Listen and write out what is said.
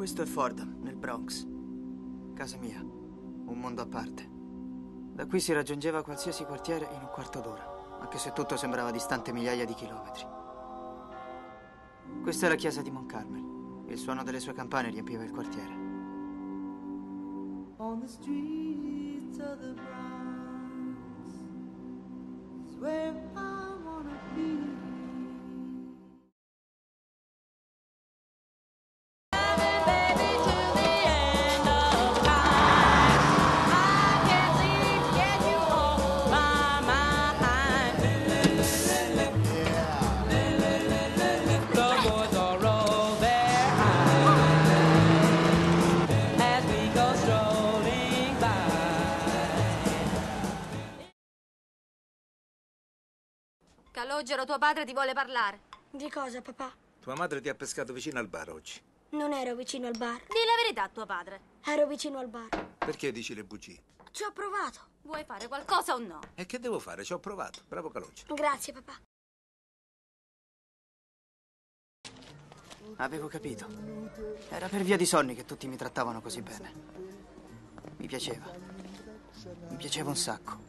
Questo è Fordham, nel Bronx. Casa mia. Un mondo a parte. Da qui si raggiungeva qualsiasi quartiere in un quarto d'ora, anche se tutto sembrava distante migliaia di chilometri. Questa è la chiesa di Moncarmel. Il suono delle sue campane riempiva il quartiere. on the streets of the Bronx Calogero, tuo padre ti vuole parlare. Di cosa, papà? Tua madre ti ha pescato vicino al bar oggi. Non ero vicino al bar. Dì la verità a tuo padre. Ero vicino al bar. Perché dici le bugie? Ci ho provato. Vuoi fare qualcosa o no? E che devo fare? Ci ho provato. Bravo Calogero. Grazie, papà. Avevo capito. Era per via di Sonny che tutti mi trattavano così bene. Mi piaceva. Mi piaceva un sacco.